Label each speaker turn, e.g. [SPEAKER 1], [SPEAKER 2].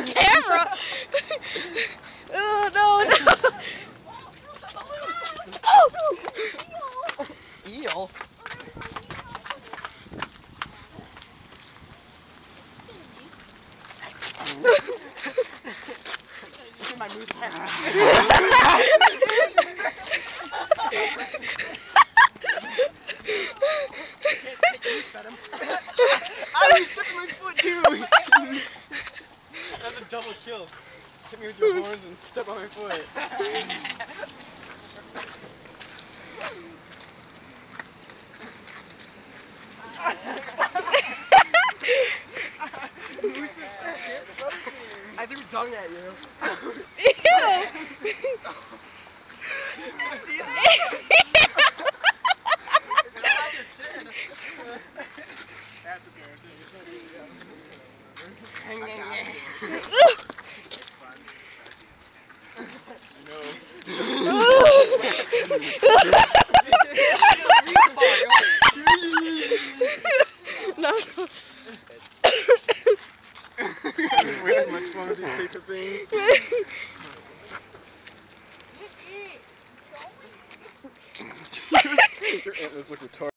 [SPEAKER 1] the camera. oh, no, no. Oh. Eel. my moose
[SPEAKER 2] hair. I was stepping my foot too. That's a double kill. Hit me with your horns and step on my foot.
[SPEAKER 1] I threw dung at you. That's embarrassing.
[SPEAKER 3] No.
[SPEAKER 2] we had much fun with these paper things. Your antlers look retarded.